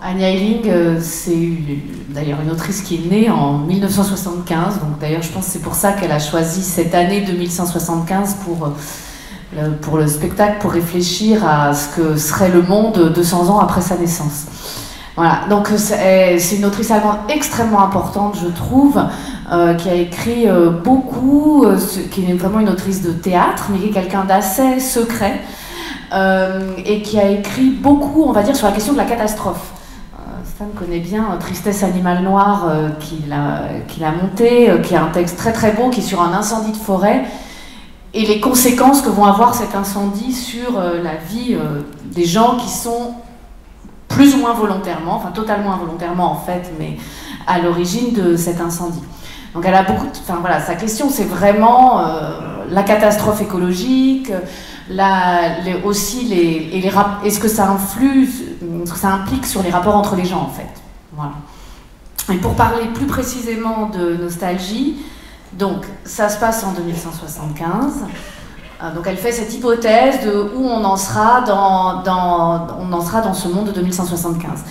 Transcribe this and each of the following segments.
Anya Eiling, euh, c'est d'ailleurs une autrice qui est née en 1975, donc d'ailleurs je pense que c'est pour ça qu'elle a choisi cette année 2175 pour, euh, pour le spectacle, pour réfléchir à ce que serait le monde 200 ans après sa naissance. Voilà, donc c'est une autrice allemande extrêmement importante, je trouve, euh, qui a écrit beaucoup, qui est vraiment une autrice de théâtre, mais qui est quelqu'un d'assez secret, et qui a écrit beaucoup, on va dire, sur la question de la catastrophe. Stan connaît bien euh, Tristesse animal noir euh, qu'il a, monté, euh, qui est un texte très très beau, qui est sur un incendie de forêt et les conséquences que vont avoir cet incendie sur la vie des gens qui sont plus ou moins volontairement, enfin totalement involontairement en fait, mais à l'origine de cet incendie. Donc elle a beaucoup, enfin voilà, sa question c'est vraiment la catastrophe écologique, aussi les, et les est-ce que ça influe, ce que ça implique sur les rapports entre les gens en fait? Voilà. Et pour parler plus précisément de nostalgie, donc ça se passe en 2175. Euh, donc elle fait cette hypothèse de où on en dans, on en sera dans ce monde de 2175.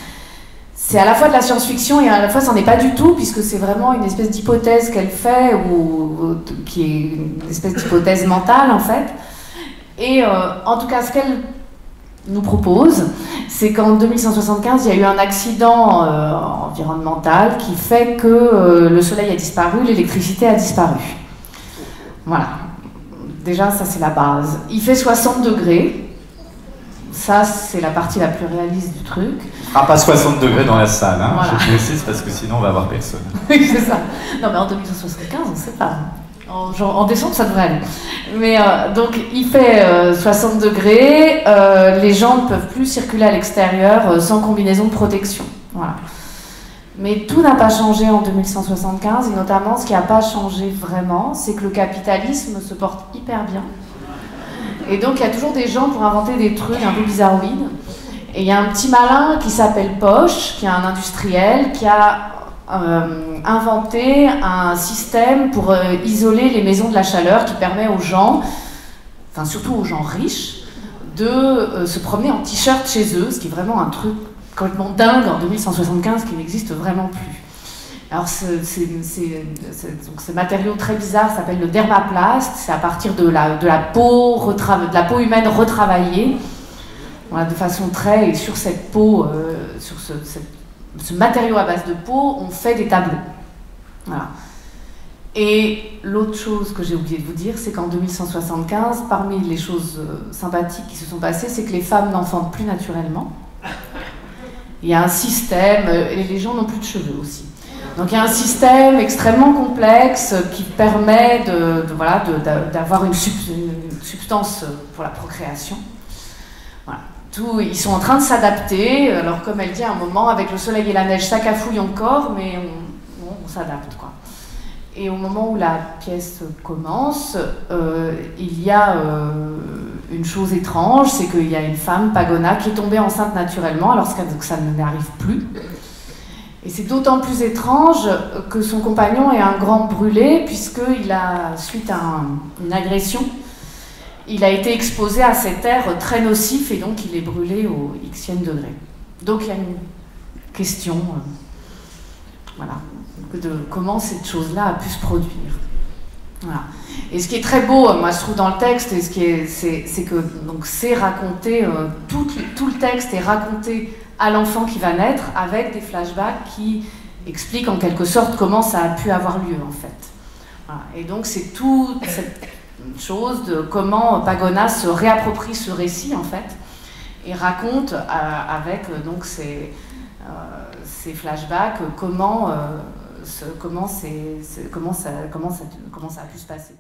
C'est à la fois de la science-fiction et à la fois ça n'en est pas du tout, puisque c'est vraiment une espèce d'hypothèse qu'elle fait, ou, qui est une espèce d'hypothèse mentale en fait. Et euh, en tout cas, ce qu'elle nous propose, c'est qu'en 2175, il y a eu un accident euh, environnemental qui fait que euh, le soleil a disparu, l'électricité a disparu. Voilà. Déjà, ça c'est la base. Il fait 60 degrés. Ça, c'est la partie la plus réaliste du truc. Ah, pas 60 degrés dans la salle, hein. je précise parce que sinon on va avoir personne. Oui, c'est ça. Non, mais en 2175, on ne sait pas. En, décembre, ça devrait aller. Mais euh, donc, il fait 60 euh, degrés. Euh, les gens ne peuvent plus circuler à l'extérieur sans combinaison de protection. Voilà. Mais tout n'a pas changé en 2175, et notamment ce qui n'a pas changé vraiment, c'est que le capitalisme se porte hyper bien. Et donc, il y a toujours des gens pour inventer des trucs un peu bizarroïdes. Et il y a un petit malin qui s'appelle Poche, qui est un industriel, qui a euh, inventer un système pour euh, isoler les maisons de la chaleur qui permet aux gens, enfin surtout aux gens riches, de euh, se promener en t-shirt chez eux, ce qui est vraiment un truc complètement dingue en 2175 qui n'existe vraiment plus. Alors ce, matériau très bizarre s'appelle le dermaplast, c'est à partir de la, peau, humaine retravaillée, de façon très, et sur cette peau, sur ce, matériau à base de peau, on fait des tableaux. Et l'autre chose que j'ai oublié de vous dire, c'est qu'en 2175, parmi les choses euh, sympathiques qui se sont passées, c'est que les femmes n'enfantent plus naturellement. Il y a un système, euh, et les gens n'ont plus de cheveux aussi. Donc il y a un système extrêmement complexe qui permet de, d'avoir une, une, substance pour la procréation. Voilà ils sont en train de s'adapter. Alors, comme elle dit à un moment, avec le soleil et la neige, ça cafouille encore, mais on, s'adapte. Et au moment où la pièce commence, euh, il y a euh, une chose étrange, c'est qu'il y a une femme, Pagona, qui est tombée enceinte naturellement, alors que ça ne n'arrive plus. Et c'est d'autant plus étrange que son compagnon est un grand brûlé, puisqu'il a, suite à une agression, il a été exposé à cet air très nocif et donc il est brûlé au xème degré. Donc il y a une question euh, voilà, de comment cette chose-là a pu se produire. Et ce qui est très beau, moi je trouve dans le texte, c'est, que donc c'est raconté, euh, tout, le texte est raconté à l'enfant qui va naître avec des flashbacks qui expliquent en quelque sorte comment ça a pu avoir lieu en fait. Et donc c'est tout cette chose de comment Pagona se réapproprie ce récit en fait et raconte euh, avec euh, donc ces, euh, flashbacks comment, comment, comment, ça, comment, ça, comment ça a pu se passer.